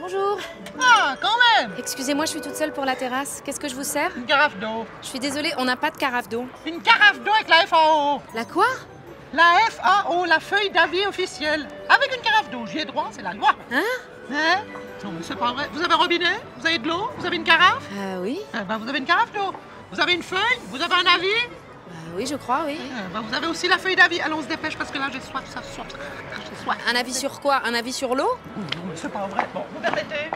Bonjour. Ah, Excusez-moi, je suis toute seule pour la terrasse. Qu'est-ce que je vous sers? Une carafe d'eau. Je suis désolée, on n'a pas de carafe d'eau. Une carafe d'eau avec la FAO. La quoi? La FAO, la feuille d'avis officielle. Avec une carafe d'eau, j'y ai droit, c'est la loi. Hein? Hein? Non, mais c'est pas vrai. Vous avez un robinet? Vous avez de l'eau? Vous avez une carafe? Euh, oui. Eh ben, vous avez une carafe d'eau. Vous avez une feuille? Vous avez un avis? Euh, oui, je crois, oui. Ben, Vous avez aussi la feuille d'avis. Allons, on se dépêche parce que là, j'ai soif, ça soif. J'ai soif. Un avis sur quoi? Un avis sur l'eau? Non, mais c'est pas vrai. Bon, vous permettez?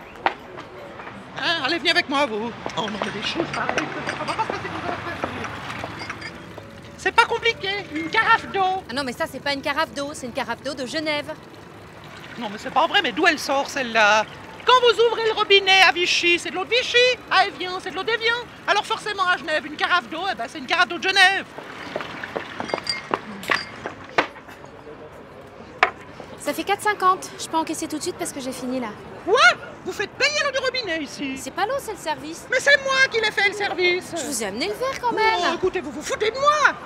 Hein, allez, venez avec moi, vous. Oh non, mais des choses pareilles, va pas se passer. C'est pas compliqué, une carafe d'eau. Ah non, mais ça, c'est pas une carafe d'eau, c'est une carafe d'eau de Genève. Non, mais c'est pas vrai, mais d'où elle sort celle-là? Quand vous ouvrez le robinet à Vichy, c'est de l'eau de Vichy. À Evian, c'est de l'eau d'Evian. Alors forcément, à Genève, une carafe d'eau, eh ben, c'est une carafe d'eau de Genève. Ça fait 4,50. Je peux encaisser tout de suite parce que j'ai fini là. Quoi? Vous faites payer l'eau du robinet ici C'est pas l'eau, c'est le service. Mais c'est moi qui l'ai fait, le service Je vous ai amené le verre quand Oh, même. écoutez, vous vous foutez de moi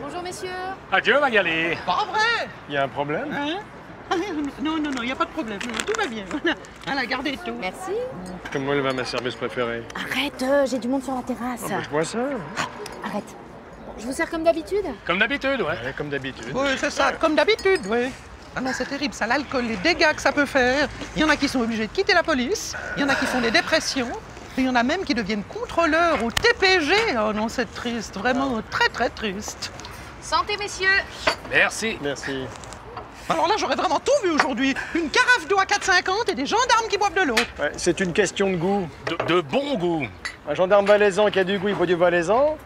Bonjour messieurs. Adieu Magali. Pas vrai Il y a un problème? Hein? Non, non, non, il n'y a pas de problème. Tout va bien. Voilà, gardez tout. Merci. Comment elle va ma service préférée Arrête, euh, j'ai du monde sur la terrasse. Ah, bah, Je vois ça. Arrête. Je vous sers comme d'habitude? Comme d'habitude, ouais. Comme d'habitude. Oui, c'est ça, comme d'habitude, oui. Ah non, c'est terrible, ça, l'alcool, les dégâts que ça peut faire. Il y en a qui sont obligés de quitter la police, il y en a qui font des dépressions, et il y en a même qui deviennent contrôleurs au TPG. Oh non, c'est triste, vraiment très très triste. Santé messieurs. Merci. Merci. Alors là, j'aurais vraiment tout vu aujourd'hui. Une carafe d'eau à 4,50 et des gendarmes qui boivent de l'eau. Ouais, c'est une question de goût. De, de bon goût. Un gendarme valaisan qui a du goût, il boit du valaisan.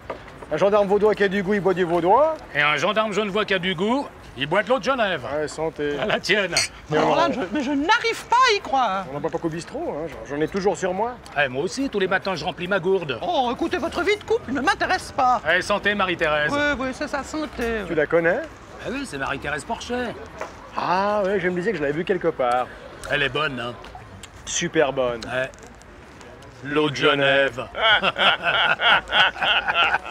Un gendarme vaudois qui a du goût, il boit du vaudois. Et un gendarme genevois qui a du goût, il boit de l'eau de Genève. Ouais, santé. À la tienne. Alors là, je- mais je n'arrive pas à y croire. On n'en boit pas qu'au bistrot, hein. j'en- ai toujours sur moi. Eh, moi aussi, tous les matins, je remplis ma gourde. Oh, écoutez, votre vie de couple ne m'intéresse pas. Eh, santé Marie-Thérèse. Oui, oui, c'est ça, santé. Tu la connais? Ah oui, c'est Marie-Thérèse Porchet. Ah ouais, je me disais que je l'avais vu quelque part. Elle est bonne, hein. Super bonne. Eh. L'eau de Genève.